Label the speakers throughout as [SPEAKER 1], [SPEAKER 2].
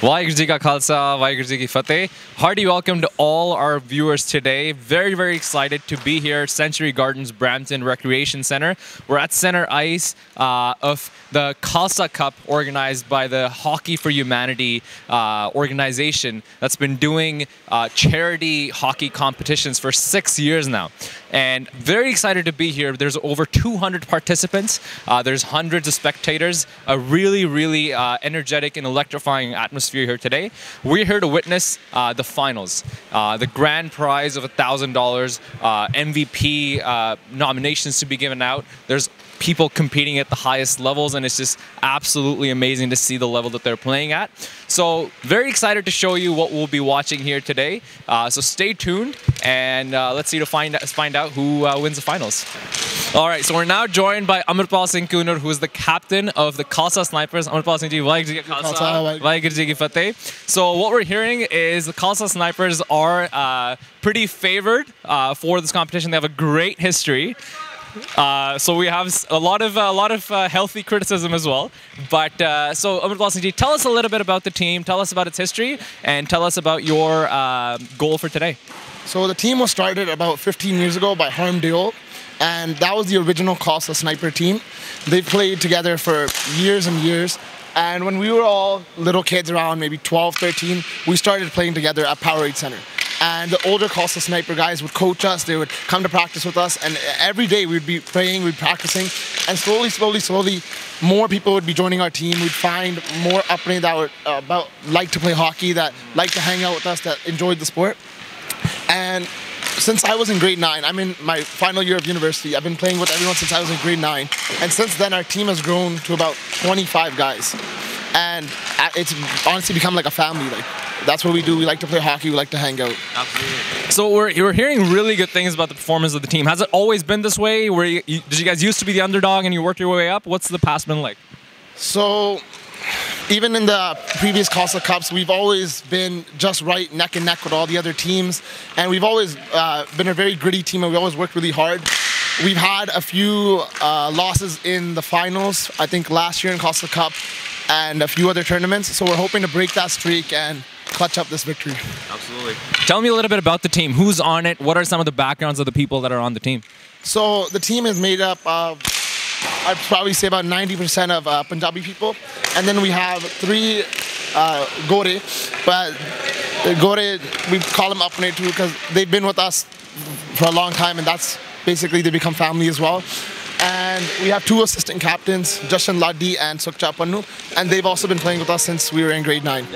[SPEAKER 1] Waheguru Ji Ka Khalsa, Waheguru Ji Ki Fateh. Hearty welcome to all our viewers today. Very, very excited to be here at Century Gardens Brampton Recreation Center. We're at center ice uh, of the Khalsa Cup organized by the Hockey for Humanity uh, organization that's been doing uh, charity hockey competitions for six years now. And very excited to be here. There's over 200 participants. Uh, there's hundreds of spectators. A really, really uh, energetic and electrifying atmosphere here today. We're here to witness uh, the finals, uh, the grand prize of $1,000, uh, MVP uh, nominations to be given out. There's people competing at the highest levels, and it's just absolutely amazing to see the level that they're playing at. So, very excited to show you what we'll be watching here today. Uh, so, stay tuned, and uh, let's see to find find out who uh, wins the finals. All right, so we're now joined by Amarpal Singh Kunur, who is the captain of the Khalsa Snipers. Amarpal Singh ji, Waheguru Ji Ka Khalsa, Ji Fateh. So, what we're hearing is the Khalsa Snipers are uh, pretty favored uh, for this competition. They have a great history. Uh, so we have a lot of a lot of uh, healthy criticism as well. But uh, so Singh ji, tell us a little bit about the team. Tell us about its history, and tell us about your uh, goal for today.
[SPEAKER 2] So the team was started about 15 years ago by Harm Deol, and that was the original Khalsa Sniper team. They played together for years and years. And when we were all little kids around maybe 12, 13, we started playing together at Powerade Center. And the older Khalsa Sniper guys would coach us, they would come to practice with us, and every day we'd be playing, we'd be practicing, and slowly, slowly, slowly, more people would be joining our team. We'd find more upbringing that would uh, about like to play hockey, that like to hang out with us, that enjoyed the sport. And since I was in grade nine, I'm in my final year of university. I've been playing with everyone since I was in grade nine. And since then, our team has grown to about 25 guys. And uh, it's honestly become like a family. Like that's what we do. We like to play hockey. We like to hang out. Absolutely.
[SPEAKER 1] So we're, we're hearing really good things about the performance of the team. Has it always been this way? Where you, you, did you guys used to be the underdog and you worked your way up? What's the past been like?
[SPEAKER 2] So even in the previous Khalsa Cups, we've always been just right neck and neck with all the other teams, and we've always uh, been a very gritty team, and we always worked really hard. We've had a few uh, losses in the finals, I think last year in Khalsa Cup, and a few other tournaments. So we're hoping to break that streak and clutch up this victory.
[SPEAKER 1] Absolutely. Tell me a little bit about the team. Who's on it? What are some of the backgrounds of the people that are on the team?
[SPEAKER 2] So the team is made up of, I'd probably say about 90% of uh, Punjabi people. And then we have three uh, Gore, but the Gore, we call them Apne too because they've been with us for a long time and that's basically they become family as well. And we have two assistant captains, Justin Laddi and Sukhcha Pannu, and they've also been playing with us since we were in grade nine.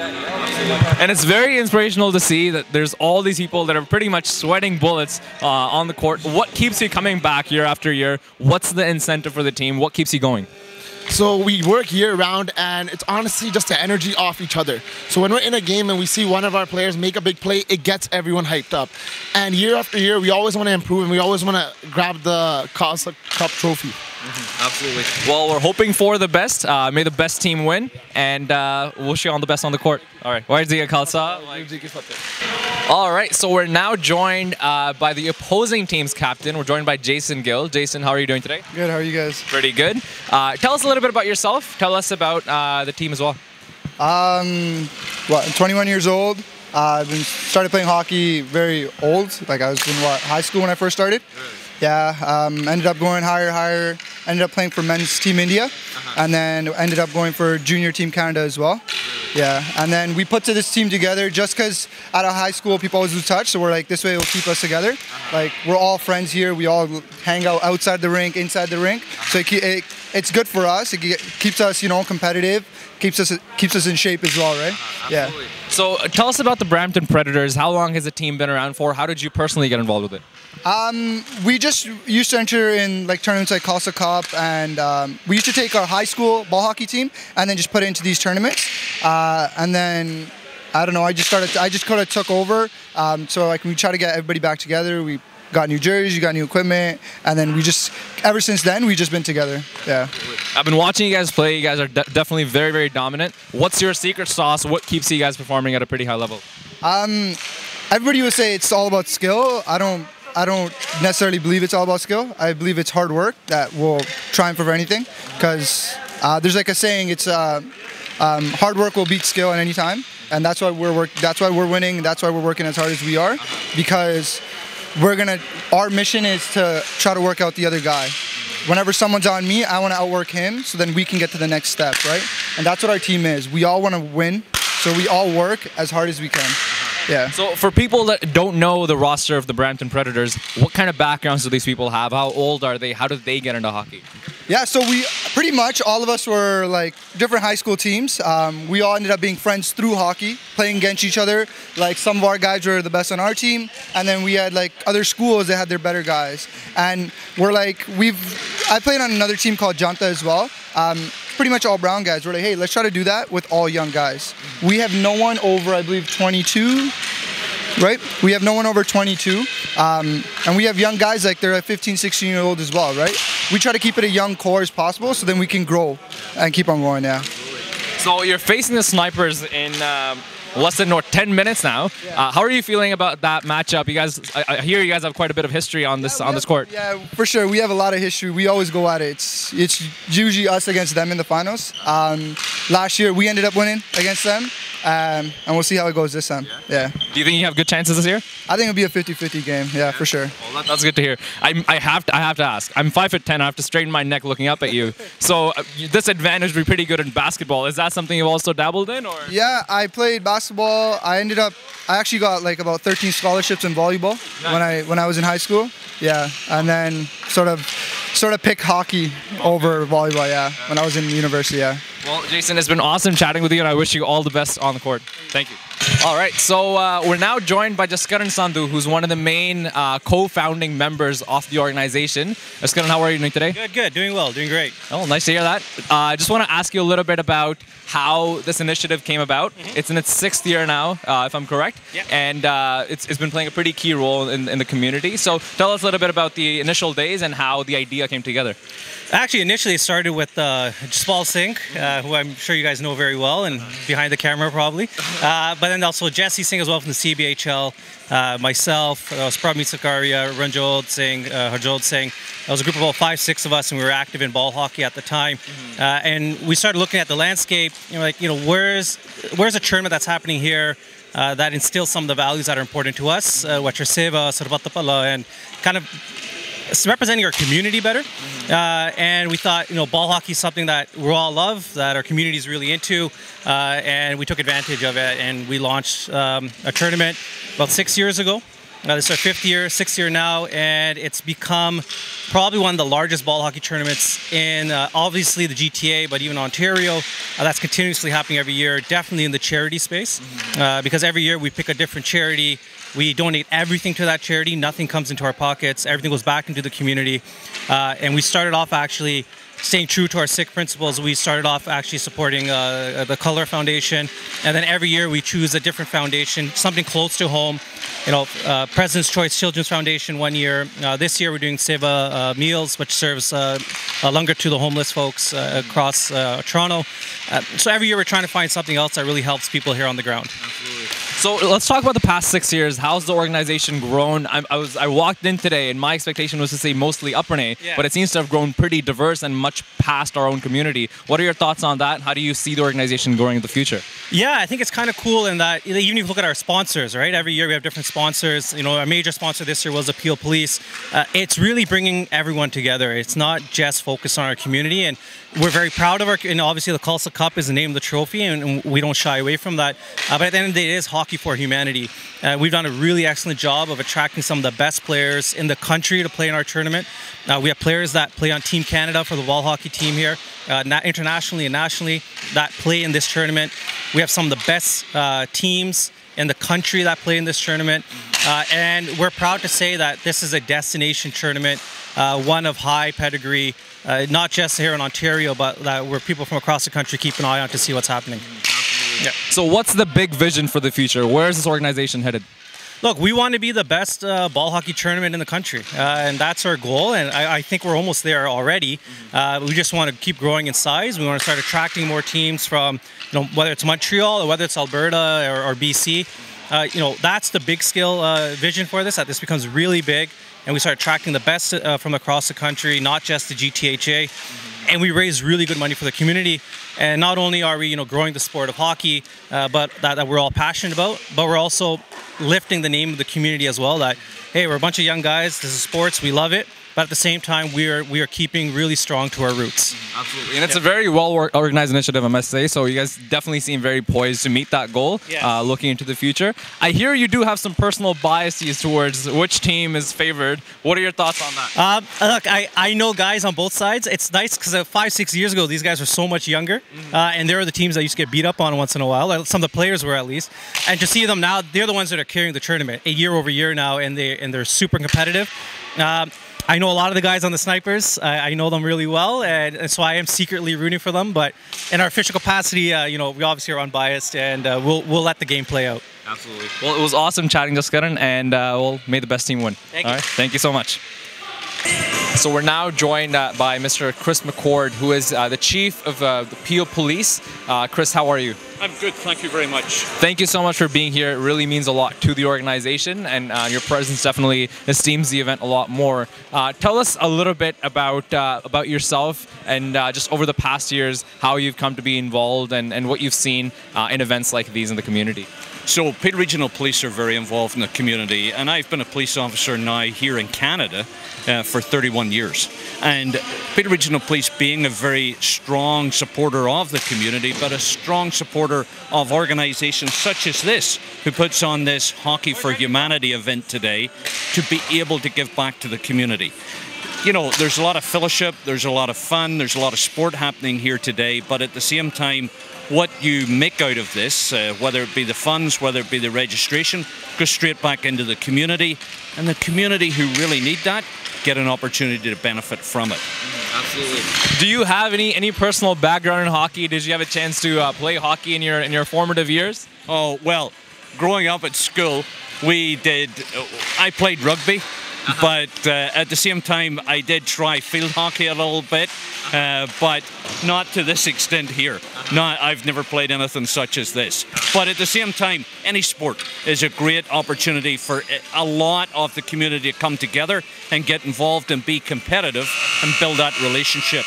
[SPEAKER 1] And it's very inspirational to see that there's all these people that are pretty much sweating bullets uh, on the court. What keeps you coming back year after year? What's the incentive for the team? What keeps you going?
[SPEAKER 2] So we work year round, and it's honestly just the energy off each other. So when we're in a game and we see one of our players make a big play, it gets everyone hyped up. And year after year, we always want to improve, and we always want to grab the Khalsa Cup trophy.
[SPEAKER 1] Absolutely. Well, we're hoping for the best. Uh, may the best team win, and uh, we'll show you all the best on the court. All right. Why Ziga Khalsa? All right. So we're now joined uh, by the opposing team's captain. We're joined by Jason Gill. Jason, how are you doing today?
[SPEAKER 3] Good. How are you guys?
[SPEAKER 1] Pretty good. Uh, tell us a little bit about yourself. Tell us about uh, the team as well.
[SPEAKER 3] Um, what? I'm 21 years old. Uh, I've been started playing hockey very old. Like I was in what high school when I first started. Yeah. Um, ended up going higher, higher. Ended up playing for men's team India, and then ended up going for junior team Canada as well. Yeah. And then we put to this team together just because at a high school people always lose touch. So we're like, this way it will keep us together. Like we're all friends here. We all hang out outside the rink, inside the rink. So it, it, it's good for us. It keeps us, you know, competitive. Keeps us keeps us in shape as well, right? Yeah.
[SPEAKER 1] So uh, tell us about the Brampton Predators. How long has the team been around for? How did you personally get involved with it?
[SPEAKER 3] We just used to enter in like tournaments like Khalsa Cup, and um, we used to take our high school ball hockey team and then just put it into these tournaments. Uh, and then I don't know. I just started. I just kind of took over. Um, so like we try to get everybody back together. We got new jerseys, you got new equipment, and then we just ever since then we've just been together. Yeah.
[SPEAKER 1] I've been watching you guys play. You guys are de- definitely very, very dominant. What's your secret sauce? What keeps you guys performing at a pretty high level?
[SPEAKER 3] Um, everybody would say it's all about skill. I don't. I don't necessarily believe it's all about skill. I believe it's hard work that will triumph over anything. Because uh, there's like a saying, it's uh, um, hard work will beat skill at any time, and that's why we're work. That's why we're winning. That's why we're working as hard as we are, because we're gonna. Our mission is to try to work out the other guy. Whenever someone's on me, I want to outwork him, so then we can get to the next step, right? And that's what our team is. We all want to win, so we all work as hard as we can. Yeah.
[SPEAKER 1] So for people that don't know the roster of the Brampton Predators, what kind of backgrounds do these people have? How old are they? How did they get into hockey?
[SPEAKER 3] Yeah, so we pretty much all of us were like different high school teams. Um, we all ended up being friends through hockey, playing against each other. Like some of our guys were the best on our team, and then we had like other schools that had their better guys. And we're like, we've I played on another team called Janta as well. Um, pretty much all brown guys. We're like, hey, let's try to do that with all young guys. We have no one over, I believe, 22 right? We have no one over 22. Um, and we have young guys like they're 15, 16 year old as well, right? We try to keep it a young core as possible so then we can grow and keep on going, yeah.
[SPEAKER 1] So you're facing the Snipers in um, less than or 10 minutes now. Uh, how are you feeling about that matchup? You guys, I, I hear you guys have quite a bit of history on this
[SPEAKER 3] Yeah,
[SPEAKER 1] on this
[SPEAKER 3] have-
[SPEAKER 1] court.
[SPEAKER 3] Yeah, for sure. We have a lot of history. We always go at it. It's it's usually us against them in the finals. Um, last year we ended up winning against them, um, and we'll see how it goes this time. Yeah.
[SPEAKER 1] Do you think you have good chances this year?
[SPEAKER 3] I think it'll be a 50-50 game. Yeah, for sure.
[SPEAKER 1] Well, that, that's good to hear. I, I have to I have to ask. I'm five foot ten. I have to straighten my neck looking up at you. So uh, this advantage would be pretty good in basketball. Is that something you've also dabbled in, or?
[SPEAKER 3] Yeah, I played basketball. I ended up. I actually got like about 13 scholarships in volleyball when I when I was in high school. Yeah, and then sort of sort of pick hockey over volleyball. Yeah, when I was in university. Yeah.
[SPEAKER 1] Well, Jason, it's been awesome chatting with you, and I wish you all the best on the court. Thank you. All right, so uh, we're now joined by Jaskaran Sandhu, who's one of the main uh, co-founding members of the organization. Jaskaran, how are you doing today?
[SPEAKER 4] Good, good. Doing well, doing great.
[SPEAKER 1] Oh, nice to hear that. Uh, I just want to ask you a little bit about how this initiative came about. It's in its sixth year now, uh, if I'm correct,
[SPEAKER 4] Yep.
[SPEAKER 1] and uh, it's, it's been playing a pretty key role in, in the community. So tell us a little bit about the initial days and how the idea came together.
[SPEAKER 4] Actually, initially it started with uh, Jaspal Singh, uh, who I'm sure you guys know very well, and behind the camera probably. But then also Jesse Singh as well from the CBHL, uh, myself, uh, was Pramit Sakaria, Ranjot Singh, uh, Harjot Singh. There was a group of about five, six of us, and we were active in ball hockey at the time. Uh, and we started looking at the landscape. You know, like you know, where's where's a tournament that's happening here? Uh, that instills some of the values that are important to us, uh, which are seva, sarvatapala, and kind of representing our community better. Uh, and we thought, you know, ball hockey is something that we all love, that our community is really into, uh, and we took advantage of it. And we launched um, a tournament about six years ago. Uh, this is our fifth year, sixth year now, and it's become probably one of the largest ball hockey tournaments in uh, obviously the GTA, but even Ontario. Uh, that's continuously happening every year, definitely in the charity space, uh, because every year we pick a different charity. We donate everything to that charity. Nothing comes into our pockets. Everything goes back into the community. Uh, and we started off actually staying true to our Sikh principles. We started off actually supporting uh, the Color Foundation, and then every year we choose a different foundation, something close to home. You know, uh, President's Choice Children's Foundation one year. Uh, this year we're doing Seva uh, Meals, which serves uh, uh, langar to the homeless folks uh, across Toronto. So every year we're trying to find something else that really helps people here on the ground.
[SPEAKER 1] So let's talk about the past six years. How's the organization grown? I, I was I walked in today, and my expectation was to see mostly Apne,
[SPEAKER 4] Yeah.
[SPEAKER 1] but it seems to have grown pretty diverse and much past our own community. What are your thoughts on that? How do you see the organization growing in the future?
[SPEAKER 4] Yeah, I think it's kind of cool in that even if you look at our sponsors, right? Every year we have different sponsors. You know, our major sponsor this year was Appeal Police. Uh, it's really bringing everyone together. It's not just focused on our community, and we're very proud of our. And obviously, the Khalsa Cup is the name of the trophy, and, and we don't shy away from that. Uh, but at the end of the day, it is hockey for humanity. Uh, we've done a really excellent job of attracting some of the best players in the country to play in our tournament. Uh, we have players that play on Team Canada for the wall hockey team here, uh, internationally and nationally, that play in this tournament. We have some of the best uh, teams in the country that play in this tournament. Uh, and we're proud to say that this is a destination tournament, uh, one of high pedigree, uh, not just here in Ontario, but that where people from across the country keep an eye on to see what's happening.
[SPEAKER 1] So what's the big vision for the future? Where is this organization headed?
[SPEAKER 4] Look, we want to be the best uh, ball hockey tournament in the country, uh, and that's our goal. And I, I think we're almost there already. Uh, we just want to keep growing in size. We want to start attracting more teams from, you know, whether it's Montreal or whether it's Alberta or, or BC. Uh, you know, that's the big scale uh, vision for this. That this becomes really big, and we start attracting the best uh, from across the country, not just the GTHA. And we raise really good money for the community. And not only are we, you know, growing the sport of hockey, uh, but that, that we're all passionate about, but we're also lifting the name of the community as well. That hey, we're a bunch of young guys. This is sports. We love it but at the same time, we are we are keeping really strong to our roots.
[SPEAKER 1] Absolutely, and it's a very well organized initiative, I must say. So you guys definitely seem very poised to meet that goal.
[SPEAKER 4] Yeah.
[SPEAKER 1] Uh, looking into the future, I hear you do have some personal biases towards which team is favored. What are your thoughts on that?
[SPEAKER 4] Uh, look, I, I know guys on both sides. It's nice because uh, five six years ago, these guys were so much younger, mm-hmm. uh, and they were the teams that used to get beat up on once in a while. Some of the players were at least, and to see them now, they're the ones that are carrying the tournament a year over year now, and they and they're super competitive. Uh, I know a lot of the guys on the snipers. I, I know them really well, and, and, so I am secretly rooting for them. But in our official capacity, uh, you know, we obviously are unbiased, and uh, we'll we'll let the game play out.
[SPEAKER 1] Absolutely. Well, it was awesome chatting, Jaskaran, and uh, we'll may the best team win.
[SPEAKER 4] Thank All you. Right?
[SPEAKER 1] Thank you so much. So we're now joined uh, by Mr. Chris McCord, who is uh, the chief of uh, the Peel Police. Uh, Chris, how are you?
[SPEAKER 5] I'm good, thank you very much.
[SPEAKER 1] Thank you so much for being here. It really means a lot to the organization, and uh, your presence definitely esteems the event a lot more. Uh, tell us a little bit about about yourself and just over the past years, how you've come to be involved and, and what you've seen in events like these in the community.
[SPEAKER 5] So, Peel Regional Police are very involved in the community, and I've been a police officer now here in Canada uh, for 31 years. And Peel Regional Police being a very strong supporter of the community, but a strong supporter of organisations such as this, who puts on this Hockey for Humanity event today, to be able to give back to the community you know, there's a lot of fellowship, there's a lot of fun, there's a lot of sport happening here today, but at the same time, what you make out of this, uh, whether it be the funds, whether it be the registration, goes straight back into the community, and the community who really need that get an opportunity to benefit from it.
[SPEAKER 1] Absolutely. Do you have any any personal background in hockey? Did you have a chance to uh, play hockey in your in your formative years?
[SPEAKER 5] Oh well, growing up at school, we did. I played rugby. Uh-huh. But uh, at the same time, I did try field hockey a little bit, uh, but not to this extent here. Uh-huh. Not, I've never played anything such as this. But at the same time, any sport is a great opportunity for a lot of the community to come together and get involved and be competitive and build that relationship.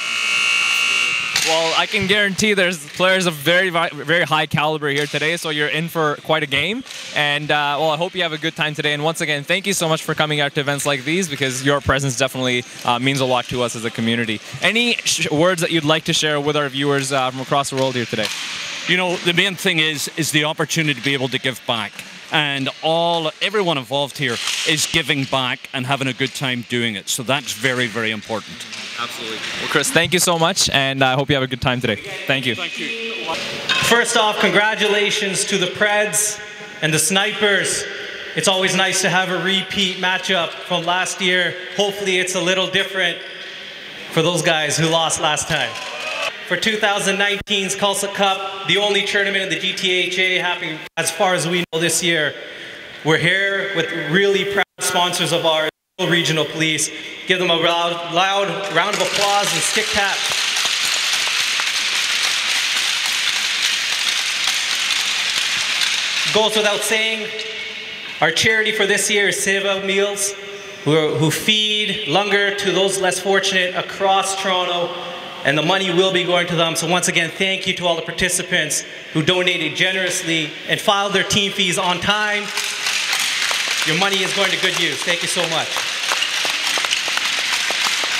[SPEAKER 1] Well, I can guarantee there's players of very, very high caliber here today, so you're in for quite a game. And uh, well, I hope you have a good time today. And once again, thank you so much for coming out to events like these because your presence definitely uh, means a lot to us as a community. Any words that you'd like to share with our viewers uh, from across the world here today?
[SPEAKER 5] You know, the main thing is is the opportunity to be able to give back and all everyone involved here is giving back and having a good time doing it. So that's very, very important.
[SPEAKER 1] Absolutely. Well, Chris, thank you so much, and I hope you have a good time today. Thank you.
[SPEAKER 5] Thank you.
[SPEAKER 4] First off, congratulations to the Preds and the Snipers. It's always nice to have a repeat matchup from last year. Hopefully, it's a little different for those guys who lost last time for 2019's Khalsa Cup, the only tournament in the GTHA happening as far as we know this year. We're here with really proud sponsors of our regional police. Give them a loud, loud round of applause and stick tap. Goes without saying, our charity for this year is Seva Meals, who, who feed langar to those less fortunate across Toronto and the money will be going to them. So once again, thank you to all the participants who donated generously and filed their team fees on time. Your money is going to good use. Thank you so much.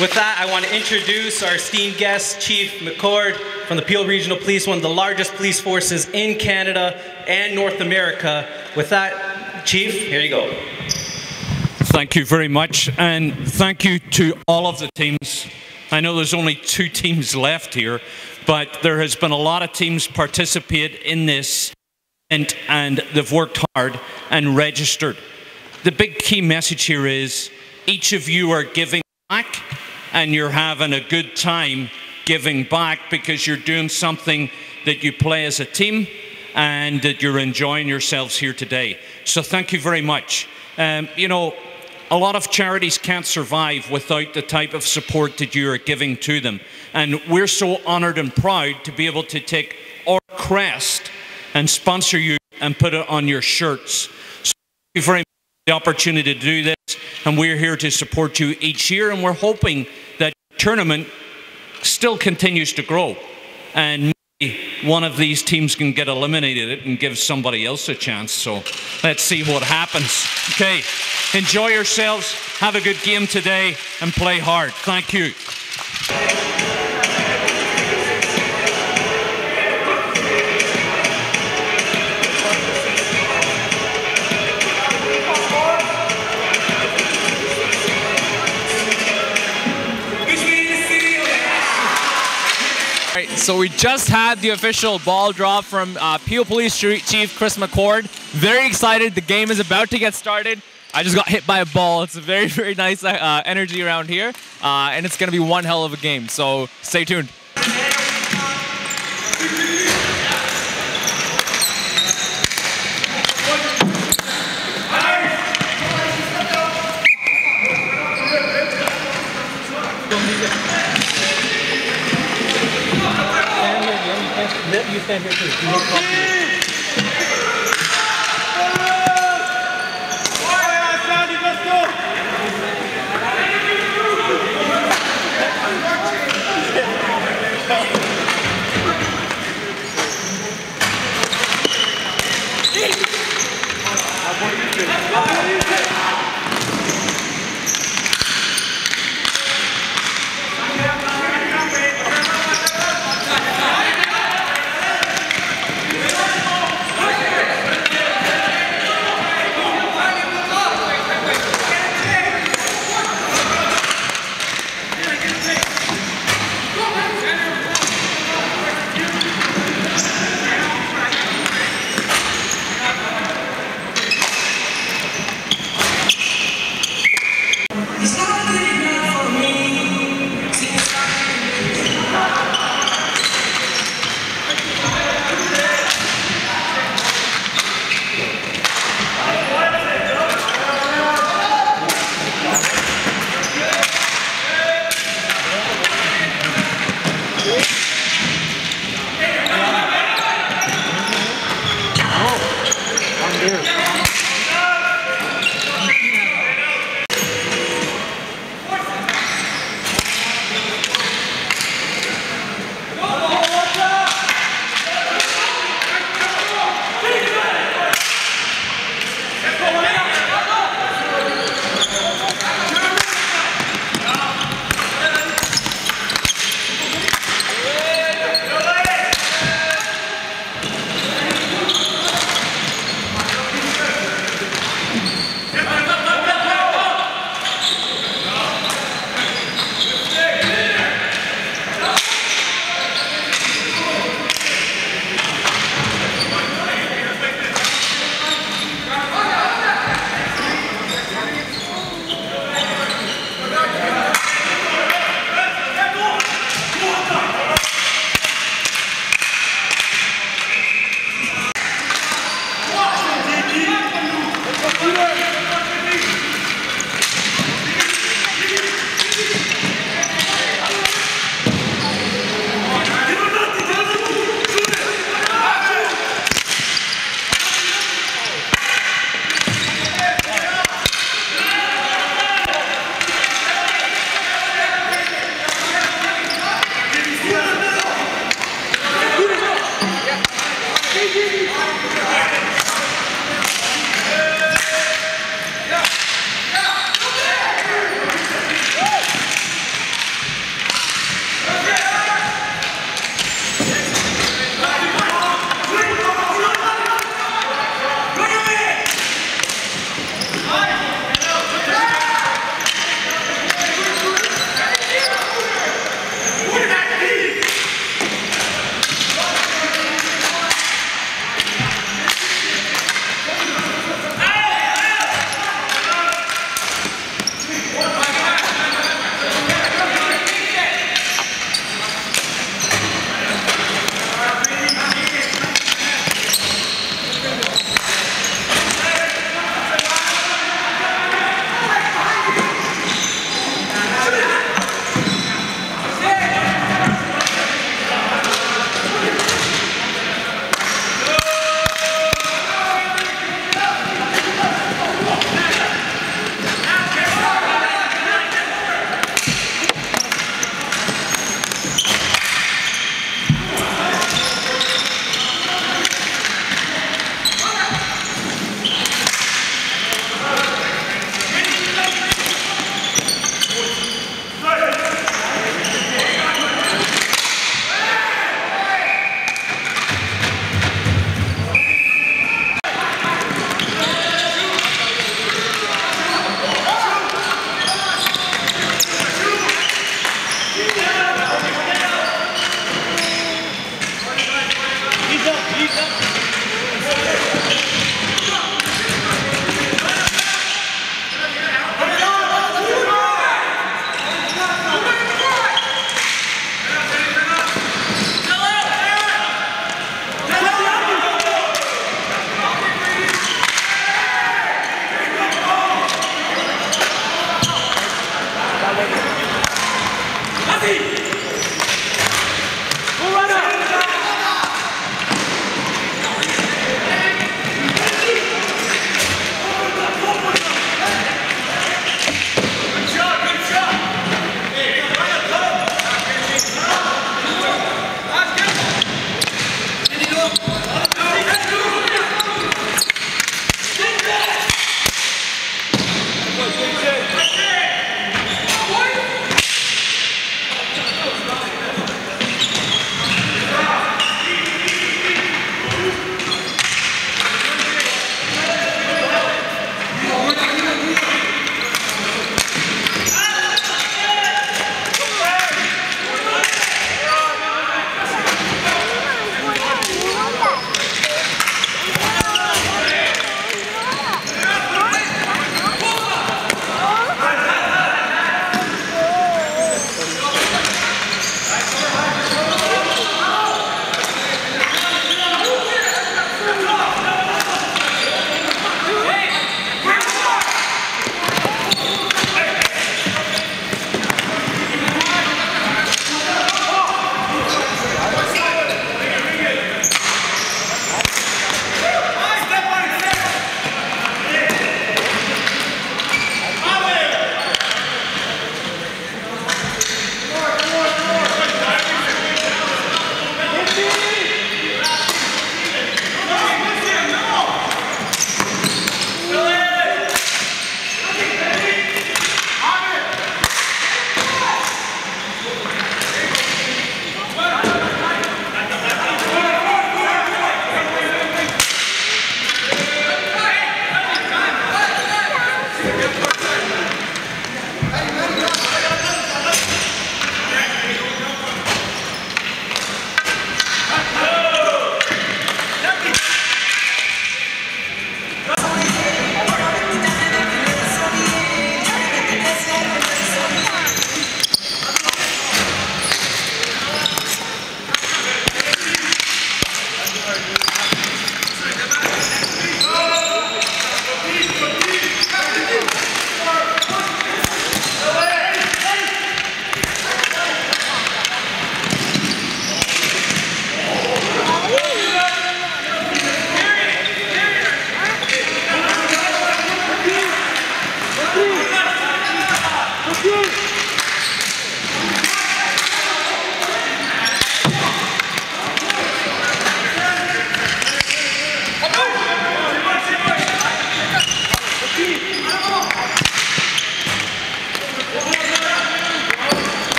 [SPEAKER 4] With that, I want to introduce our esteemed guest, Chief McCord from the Peel Regional Police, one of the largest police forces in Canada and North America. With that, Chief, here you go.
[SPEAKER 5] Thank you very much, and thank you to all of the teams I know there's only two teams left here, but there has been a lot of teams participate in this and, and they've worked hard and registered. The big key message here is each of you are giving back and you're having a good time giving back because you're doing something that you play as a team and that you're enjoying yourselves here today. So thank you very much. Um, you know, a lot of charities can't survive without the type of support that you are giving to them. And we're so honoured and proud to be able to take our crest and sponsor you and put it on your shirts. So thank you very much for the opportunity to do this. And we're here to support you each year. And we're hoping that tournament still continues to grow. And one of these teams can get eliminated it and give somebody else a chance. So let's see what happens. Okay, enjoy yourselves, have a good game today, and play hard. Thank you.
[SPEAKER 1] So we just had the official ball drop from uh, Peel Police Chief Chris McCord. Very excited. The game is about to get started. I just got hit by a ball. It's a very, very nice uh, energy around here, uh, and it's going to be one hell of a game. So stay tuned.
[SPEAKER 4] Yep, you stand here too.
[SPEAKER 1] You look Let's go!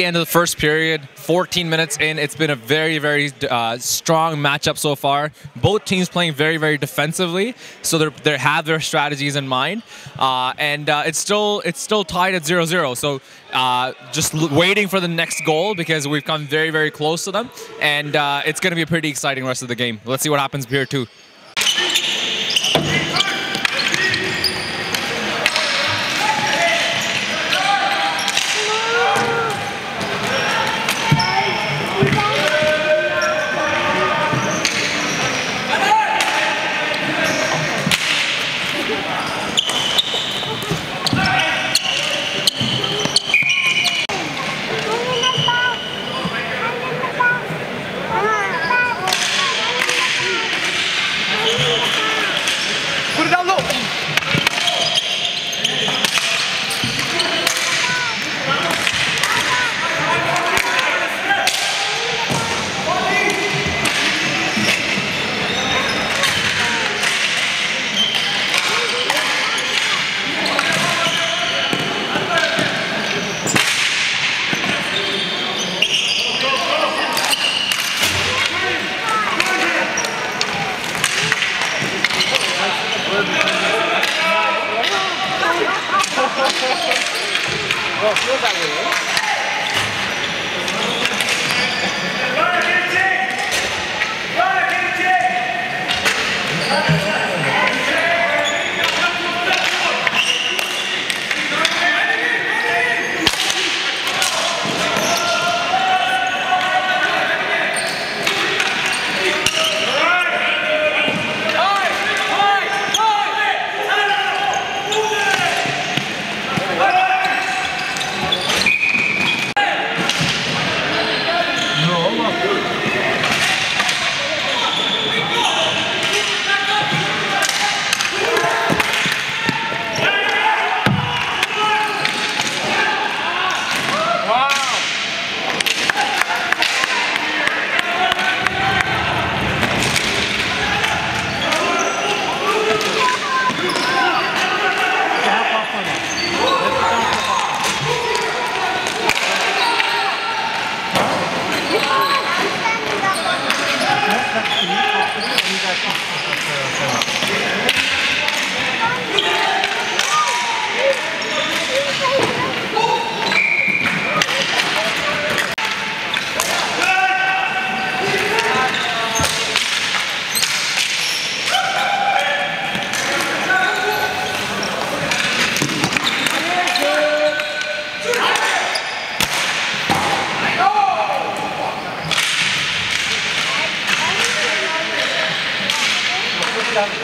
[SPEAKER 1] The end of the first period. 14 minutes in. It's been a very, very uh, strong matchup so far. Both teams playing very, very defensively, so they they have their strategies in mind, uh, and uh, it's still it's still tied at 0-0. So uh, just waiting for the next goal because we've come very, very close to them, and uh, it's going to be a pretty exciting rest of the game. Let's see what happens here too.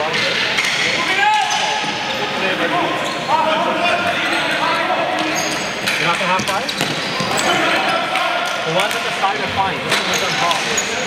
[SPEAKER 4] You're not going to have five? Well, why does the side
[SPEAKER 1] of five? This is on top.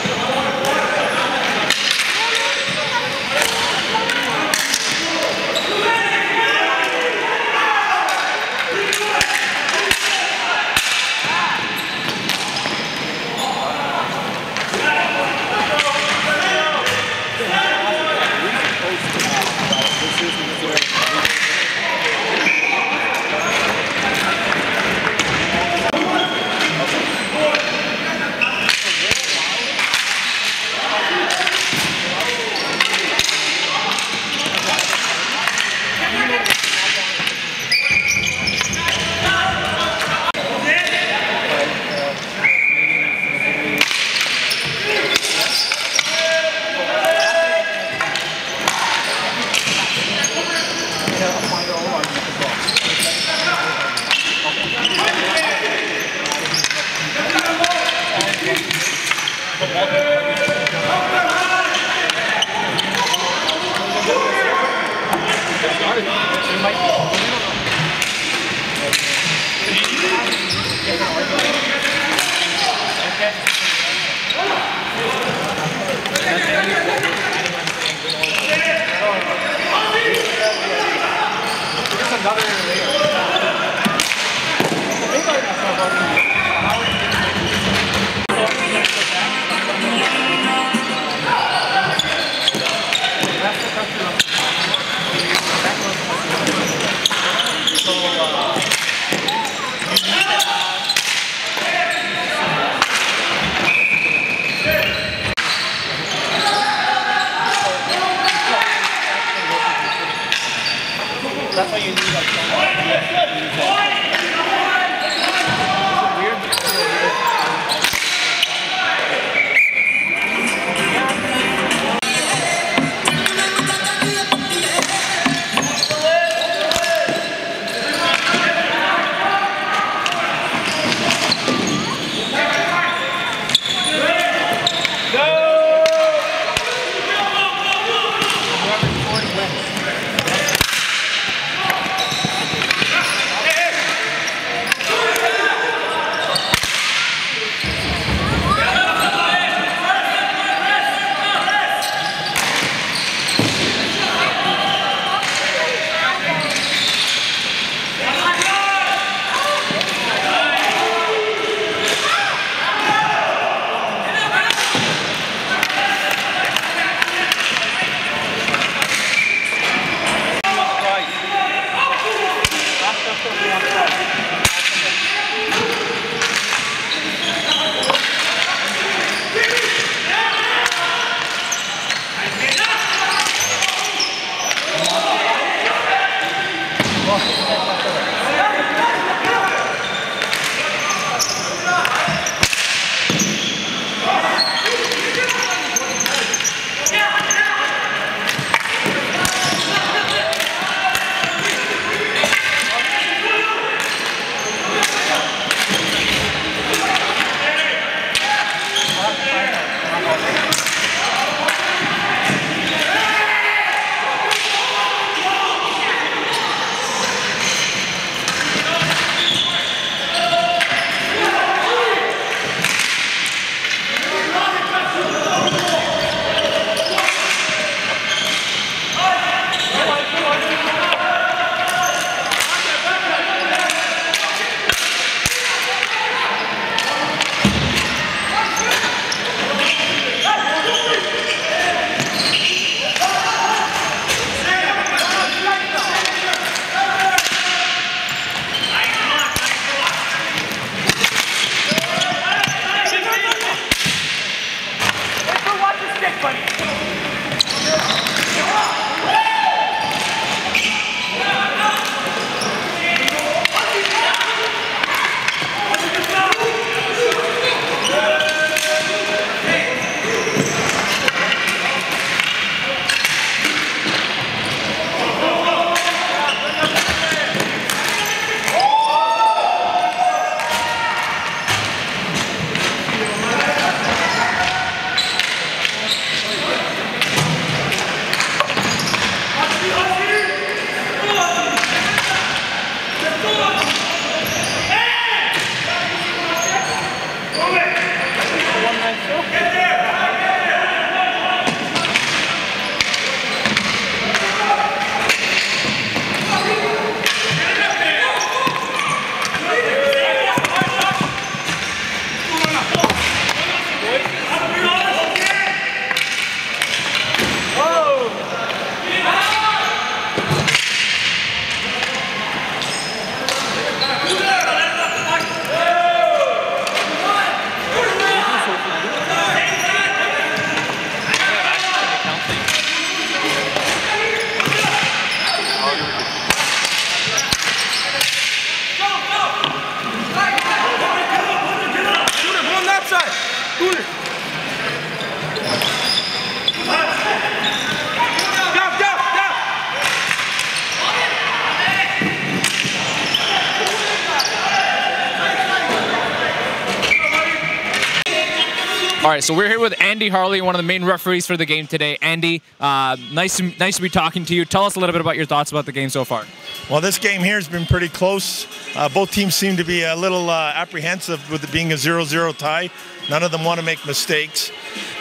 [SPEAKER 1] Right, so we're here with Andy Harley, one of the main referees for the game today. Andy, uh, nice to, nice to be talking to you. Tell us a little bit about your thoughts about the game so far.
[SPEAKER 6] Well, this game here has been pretty close. Uh, both teams seem to be a little uh, apprehensive with it being a 0-0 tie. None of them want to make mistakes,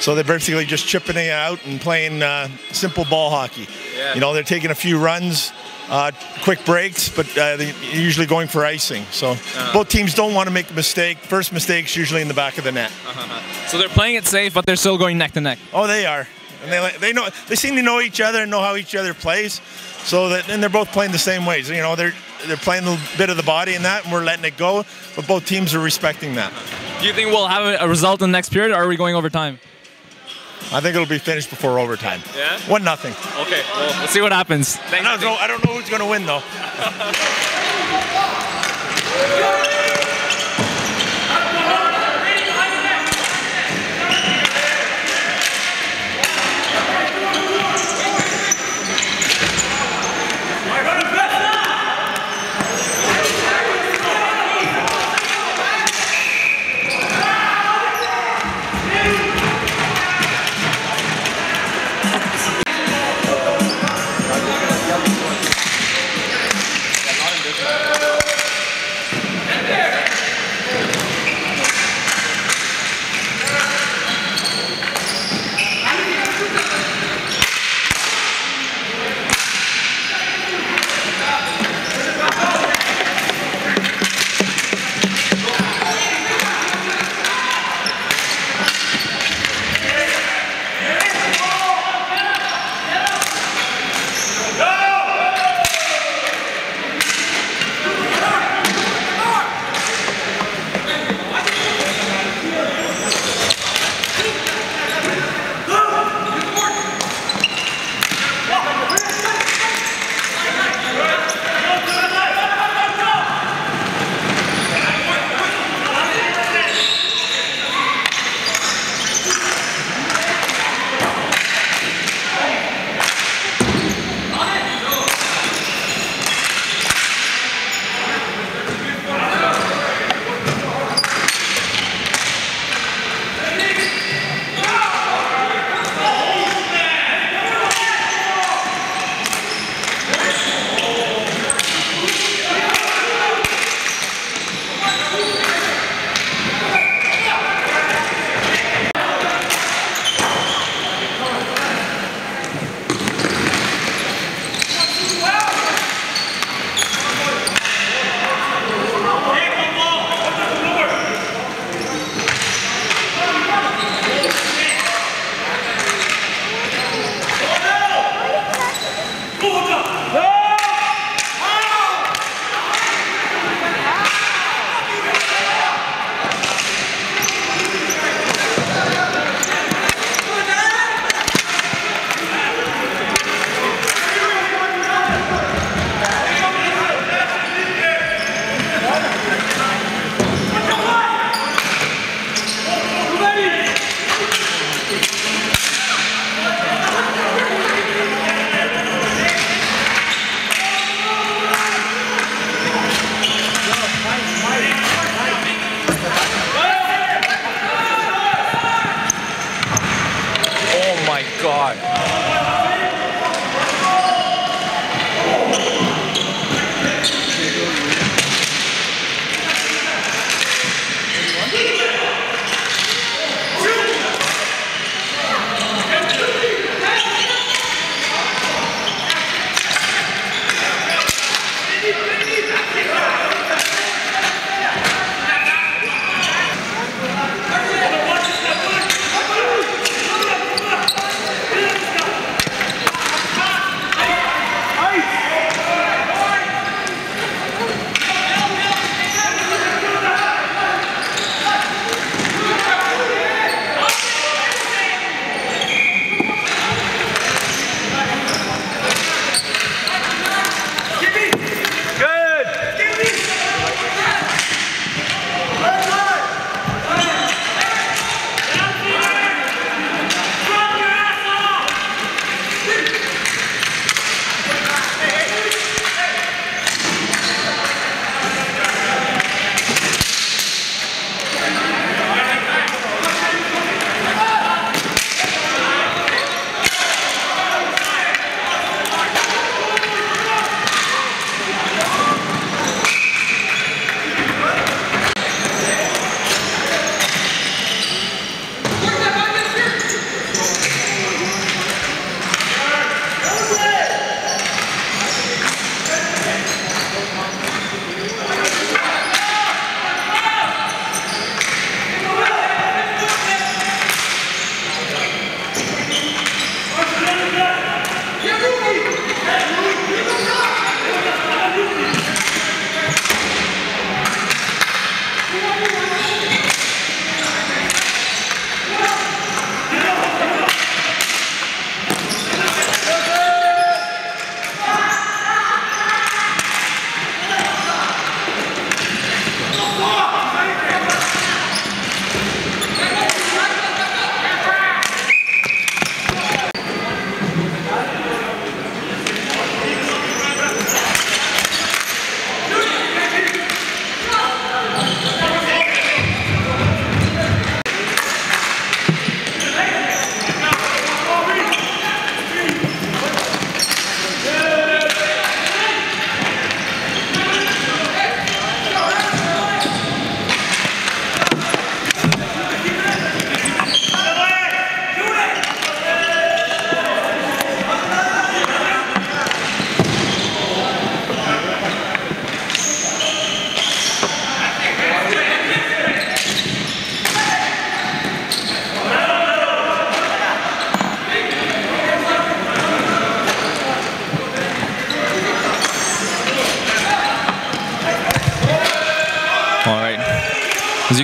[SPEAKER 6] so they're basically just chipping it out and playing uh, simple ball hockey.
[SPEAKER 1] Yeah.
[SPEAKER 6] You know, they're taking a few runs, uh, quick breaks, but uh, usually going for icing. So both teams don't want to make a mistake. First mistake's usually in the back of the net.
[SPEAKER 1] So they're playing it safe, but they're still going neck to neck.
[SPEAKER 6] Oh, they are, and they they know they seem to know each other and know how each other plays. So that and they're both playing the same ways. You know, they're they're playing a little bit of the body in that, and we're letting it go. But both teams are respecting that.
[SPEAKER 1] Do you think we'll have a- a result in the next period, or are we going over time?
[SPEAKER 6] I think it'll be finished before overtime.
[SPEAKER 1] Yeah?
[SPEAKER 6] One nothing.
[SPEAKER 1] Okay, well, let's see what happens.
[SPEAKER 6] I don't know. I don't know who's going to win though.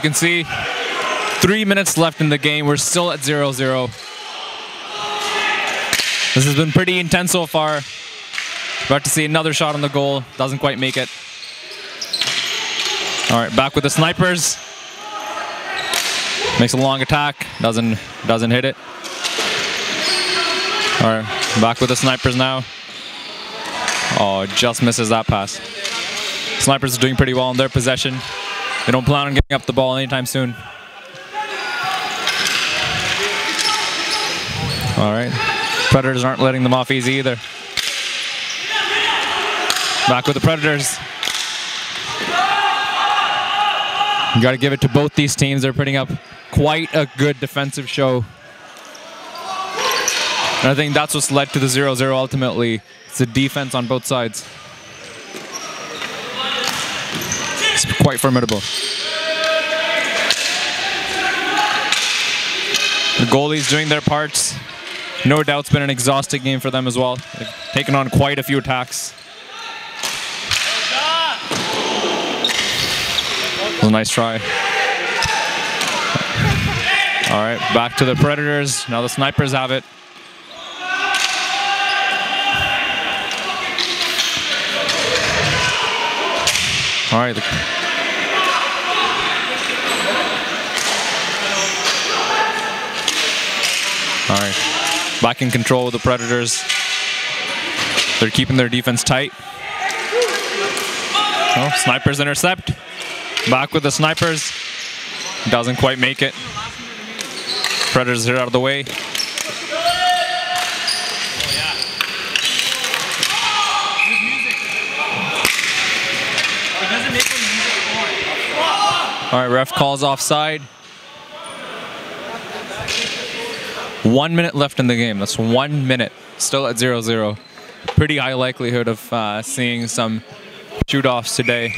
[SPEAKER 1] can see, three minutes left in the game. We're still at 0 0. This has been pretty intense so far. About to see another shot on the goal. Doesn't quite make it. All right, back with the snipers. Makes a long attack. Doesn't doesn't hit it. All right, back with the snipers now. Oh, just misses that pass. Snipers are doing pretty well in their possession. They don't plan on getting up the ball anytime soon. All right. Predators aren't letting them off easy either. Back with the Predators. You got to give it to both these teams. They're putting up quite a good defensive show. And I think that's what's led to the 0-0 ultimately. It's the defense on both sides. It's quite formidable. The goalies doing their parts. No doubt it's been an exhausting game for them as well. They've taken on quite a few attacks. a nice try. All right, back to the Predators. Now the Snipers have it. All right. Back in control the Predators. They're keeping their defense tight. Oh, snipers intercept. Back with the snipers. Doesn't quite make it. Predators are out of the way. All right, ref calls offside. One minute left in the game. That's one minute. Still at 0-0. Pretty high likelihood of uh, seeing some shoot-offs today.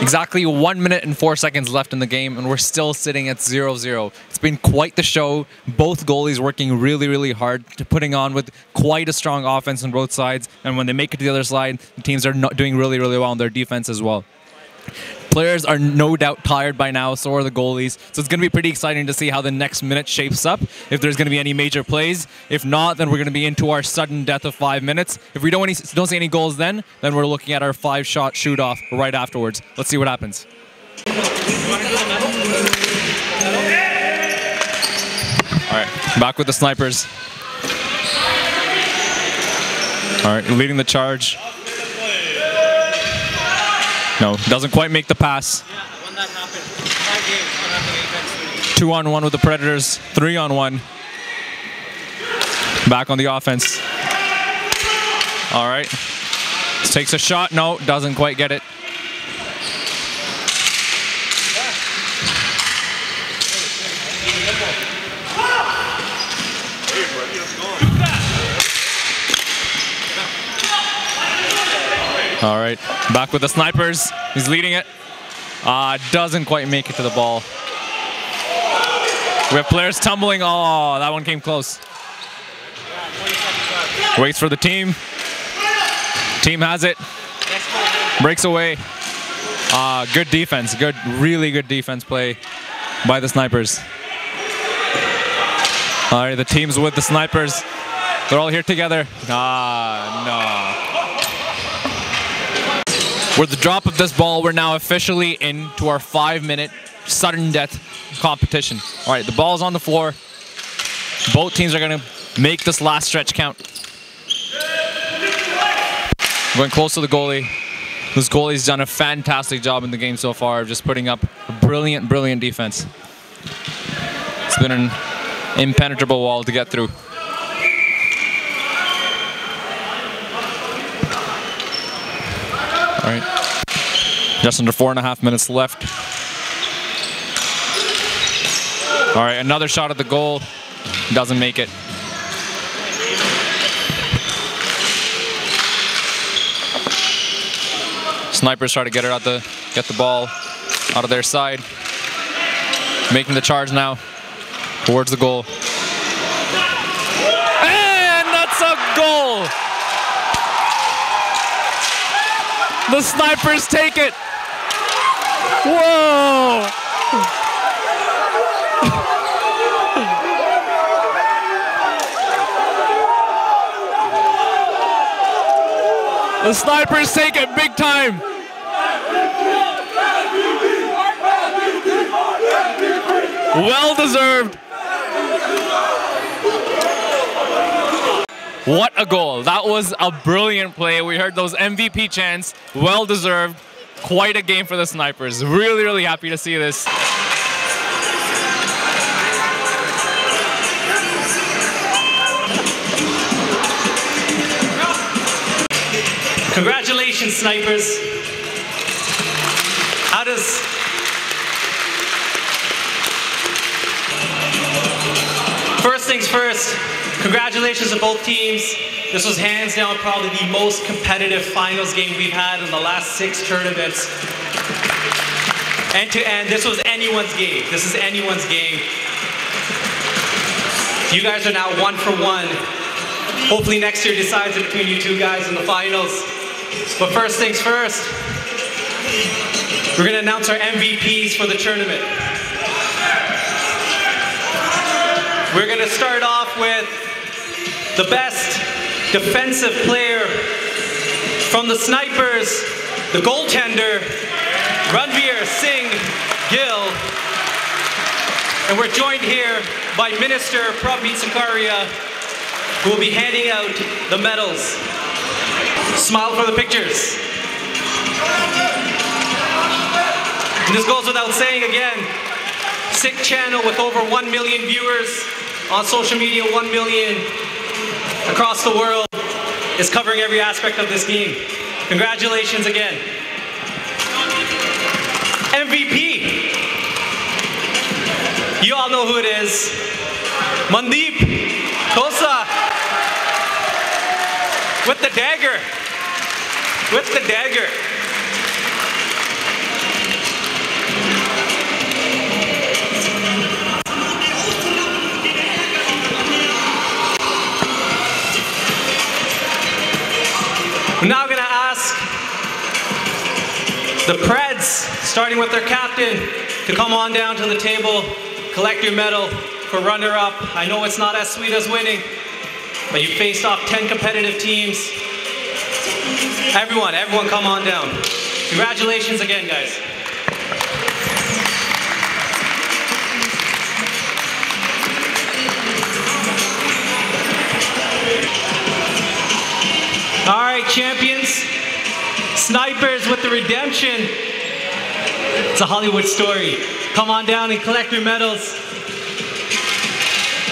[SPEAKER 1] Exactly one minute and four seconds left in the game, and we're still sitting at 0-0. It's been quite the show. Both goalies working really, really hard, to putting on with quite a strong offense on both sides. And when they make it to the other side, the teams are not doing really, really well on their defense as well. Players are no doubt tired by now, so are the goalies. So it's going to be pretty exciting to see how the next minute shapes up, if there's going to be any major plays. If not, then we're going to be into our sudden death of five minutes. If we don't, any, don't see any goals then, then we're looking at our five-shot shoot-off right afterwards. Let's see what happens. All right, back with the snipers. All right, leading the charge. No, doesn't quite make the pass. Two on one with the Predators, three on one. Back on the offense. All right. Takes a shot. No, doesn't quite get it. All right, back with the snipers. He's leading it. Uh, doesn't quite make it to the ball. We have players tumbling. Oh, that one came close. Waits for the team. Team has it. Breaks away. Uh, good defense. Good, really good defense play by the snipers. All right, the team's with the snipers. They're all here together. Ah, no. With the drop of this ball, we're now officially into our five-minute sudden death competition. All right, the ball's on the floor. Both teams are going to make this last stretch count. Going close to the goalie. This goalie's done a fantastic job in the game so far of just putting up a brilliant, brilliant defense. It's been an impenetrable wall to get through. All right. Just under four and a half minutes left. All right, another shot at the goal. Doesn't make it. Snipers try to get it out the get the ball out of their side. Making the charge now towards the goal. And that's a goal! The snipers take it. Whoa! The snipers take it big time. Well deserved. What a goal. That was a brilliant play. We heard those MVP chants. Well deserved. Quite a game for the snipers. Really, really happy to see this.
[SPEAKER 4] Congratulations, snipers. How does First things first, congratulations to both teams. This was hands down probably the most competitive finals game we've had in the last six tournaments. End to end, this was anyone's game. This is anyone's game. You guys are now one for one. Hopefully next year decides it between you two guys in the finals. But first things first, we're gonna announce our MVPs for the tournament. We're gonna start off with the best defensive player from the Snipers, the goaltender, Ranveer Singh Gill. And we're joined here by Minister Prabmeet Sarkaria, who will be handing out the medals. Smile for the pictures. And this goes without saying again, Sikh Channel with over 1 million viewers on social media, 1 million across the world is covering every aspect of this game. Congratulations again. MVP. You all know who it is. Mandeep Kosa. With the dagger. With the dagger. The Preds, starting with their captain, to come on down to the table, collect your medal for runner-up. I know it's not as sweet as winning, but you faced off 10 competitive teams. Everyone, everyone come on down. Congratulations again, guys. All right, champions, snipers with the redemption. It's a Hollywood story. Come on down and collect your medals.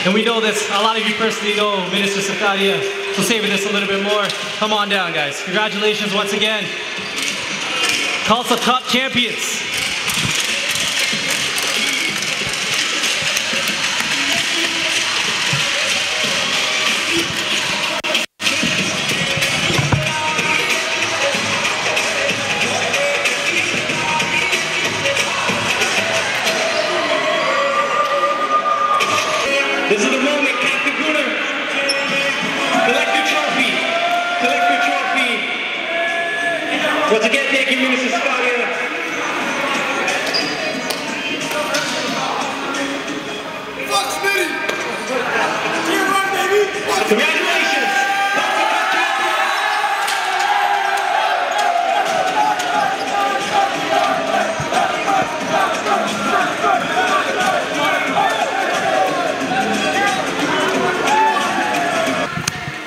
[SPEAKER 4] And we know this, a lot of you personally know Minister Sarkaria, so saving this a little bit more. Come on down, guys. Congratulations once again. Khalsa Cup champions.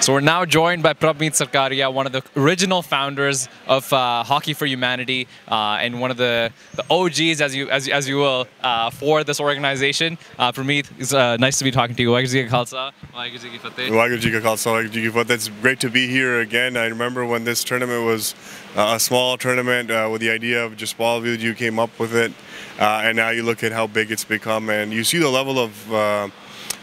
[SPEAKER 1] So we're now joined by Prabmeet Sarkaria, one of the original founders of uh, Hockey for Humanity, uh, and one of the, the OGs, as you as, as you will, uh, for this organization. Uh, Prabmeet, it's uh, nice to be talking to you. Waheguru Ji Ka Khalsa, Waheguru Fateh.
[SPEAKER 7] Waheguru Ji Ka Khalsa, Waheguru Fateh. It's great to be here again. I remember when this tournament was uh, a small tournament uh, with the idea of just Wallview, you came up with it, uh, and now you look at how big it's become, and you see the level of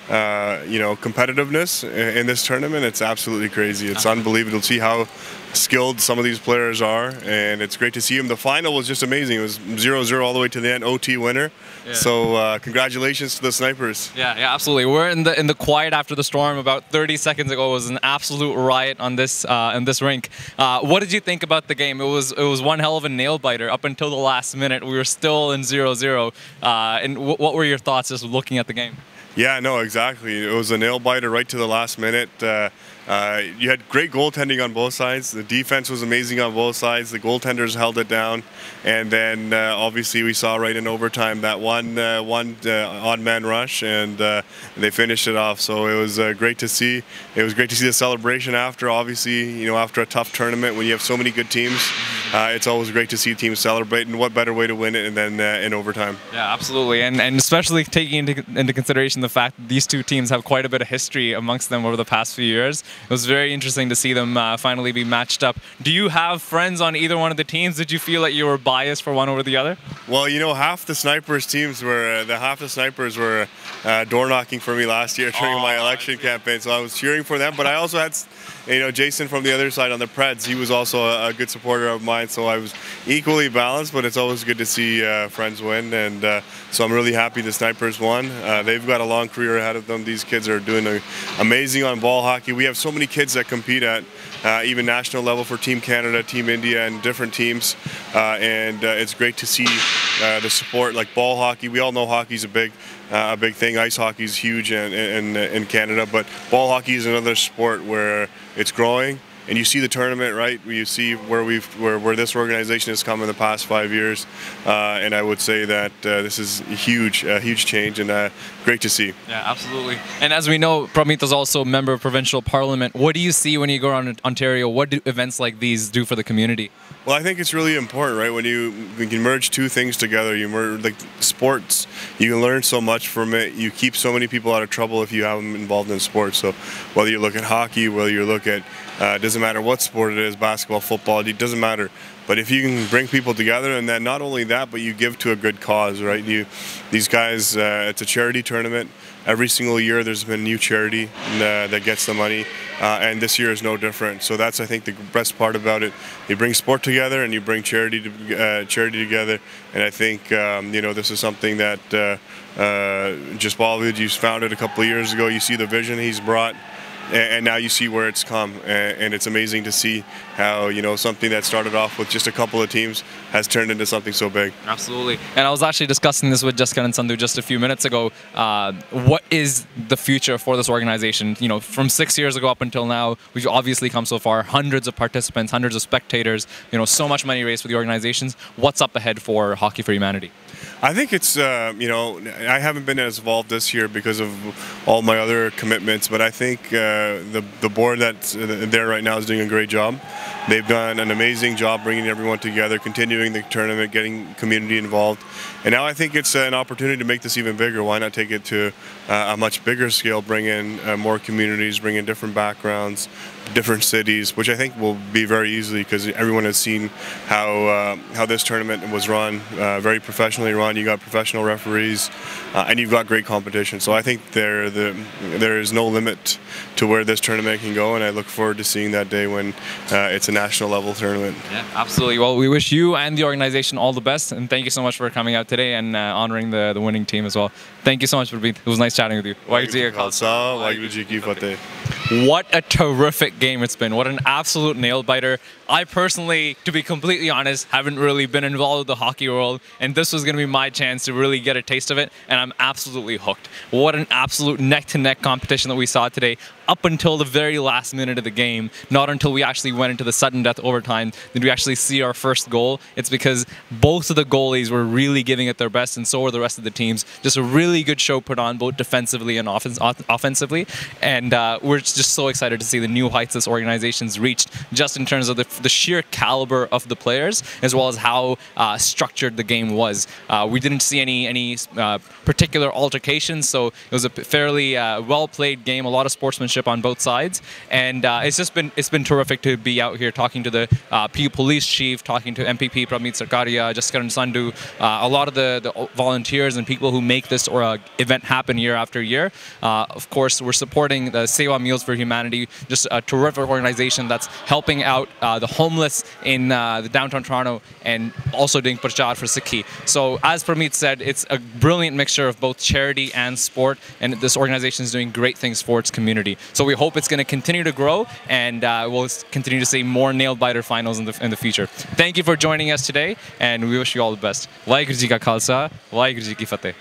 [SPEAKER 7] uh, you know, competitiveness in, this tournament. It's absolutely crazy. It's unbelievable to see how skilled some of these players are, and it's great to see them. The final was just amazing. It was 0-0 all the way to the end, OT winner.
[SPEAKER 1] Yeah.
[SPEAKER 7] So uh, congratulations to the snipers.
[SPEAKER 1] Yeah, yeah, absolutely. We're in the in the quiet after the storm. About 30 seconds ago, it was an absolute riot on this uh, in this rink. Uh, what did you think about the game? It was it was one hell of a nail biter up until the last minute. We were still in 0-0. Uh, and w- what were your thoughts just looking at the game?
[SPEAKER 7] Yeah, no, exactly. It was a nail biter right to the last minute. Uh, uh, you had great goaltending on both sides. The defense was amazing on both sides. The goaltenders held it down, and then uh, obviously we saw right in overtime that one uh, one uh, odd man rush, and uh, they finished it off. So it was great to see. It was great to see the celebration after. Obviously, you know, after a tough tournament when you have so many good teams, it's always great to see teams celebrate. And what better way to win it than in overtime?
[SPEAKER 1] Yeah, absolutely, and and especially taking into, into consideration the fact that these two teams have quite a bit of history amongst them over the past few years. It was very interesting to see them uh, finally be matched up. Do you have friends on either one of the teams? Did you feel that you were biased for one over the other?
[SPEAKER 7] Well, you know, half the snipers teams were uh, the half the snipers were uh, door knocking for me last year during
[SPEAKER 1] Oh,
[SPEAKER 7] my election campaign, so I was cheering for them. But I also had, you know, Jason from the other side on the Preds. He was also a, a good supporter of mine, so I was equally balanced. But it's always good to see uh, friends win, and uh, so I'm really happy the snipers won. Uh, they've got a long career ahead of them. These kids are doing uh, amazing on ball hockey. We have so many kids that compete at uh, even national level for Team Canada, Team India, and different teams. Uh, and uh, it's great to see the support, like ball hockey. We all know hockey's a big, uh, a big thing. Ice hockey is huge in, in in Canada, but ball hockey is another sport where it's growing. And you see the tournament, right? You see where we've where, where this organization has come in the past five years, uh, and I would say that uh, this is a huge, a huge change, and uh, great to see.
[SPEAKER 1] Yeah, absolutely. And as we know, Prabmeet is also a member of provincial parliament. What do you see when you go around Ontario? What do events like these do for the community?
[SPEAKER 7] Well, I think it's really important, right? When you when you merge two things together, you merge like sports. You can learn so much from it. You keep so many people out of trouble if you have them involved in sports. So, whether you look at hockey, whether you look at uh, doesn't matter what sport it is, basketball, football, it doesn't matter. But if you can bring people together, and then not only that, but you give to a good cause, right? You, these guys, uh, it's a charity tournament. Every single year, there's been a new charity uh, that gets the money, uh, and this year is no different. So that's, I think, the best part about it. You bring sport together, and you bring charity to, uh, charity together. And I think, um, you know, this is something that uh, uh, Jaspal you founded a couple of years ago. You see the vision he's brought and, now you see where it's come and, and it's amazing to see how you know something that started off with just a couple of teams has turned into something so big
[SPEAKER 1] Absolutely. And I was actually discussing this with Jessica and Sandhu just a few minutes ago. Uh, what is the future for this organization? You know, from six years ago up until now, we've obviously come so far. Hundreds of participants, hundreds of spectators. You know, so much money raised for the organizations. What's up ahead for Hockey for Humanity?
[SPEAKER 7] I think it's uh, you know I haven't been as involved this year because of all my other commitments, but I think uh, the the board that's there right now is doing a great job. They've done an amazing job bringing everyone together, continuing the tournament, getting community involved, and now I think it's an opportunity to make this even bigger. Why not take it to uh, a much bigger scale? Bring in uh, more communities, bring in different backgrounds, different cities, which I think will be very easily because everyone has seen how uh, how this tournament was run, uh, very professionally run. You got professional referees, uh, and you've got great competition. So I think there the there is no limit to where this tournament can go, and I look forward to seeing that day when uh, it's a national level tournament.
[SPEAKER 1] Yeah, absolutely. Well, we wish you and the organization all the best, and thank you so much for coming out today and uh, honoring the, the winning team as well. Thank you so much for being. It was nice chatting with you. Waheguru
[SPEAKER 7] Khalsa, Waheguru Ji Ki Fateh.
[SPEAKER 1] What a terrific game it's been. What an absolute nail biter. I personally, to be completely honest, haven't really been involved with the hockey world, and this was going to be my chance to really get a taste of it, and I'm absolutely hooked. What an absolute neck to neck competition that we saw today, up until the very last minute of the game. Not until we actually went into the sudden death overtime did we actually see our first goal. It's because both of the goalies were really giving it their best, and so were the rest of the teams. Just a really good show put on, both defensively and offens- off- offensively, and uh, we're just so excited to see the new heights this organization's reached, just in terms of the, the sheer caliber of the players, as well as how uh, structured the game was. Uh, we didn't see any any uh, particular altercations, so it was a fairly uh, well played game, a lot of sportsmanship on both sides, and uh, it's just been it's been terrific to be out here talking to the uh, PU police chief, talking to MPP Prabmeet Sarkaria, Jessica Sandhu, uh, a lot of the, the volunteers and people who make this or event happen year after year. Of course, we're supporting the Sewa Meals for Humanity, just a terrific organization that's helping out uh, the homeless in uh, the downtown Toronto and also doing prachar for Sikhi. So as Prabmeet said, it's a brilliant mixture of both charity and sport, and this organization is doing great things for its community. So we hope it's going to continue to grow, and uh, we'll continue to see more nail biter finals in the in the future. Thank you for joining us today, and we wish you all the best. Waheguru Ji Ka Khalsa, Waheguru Ji Ki Fateh.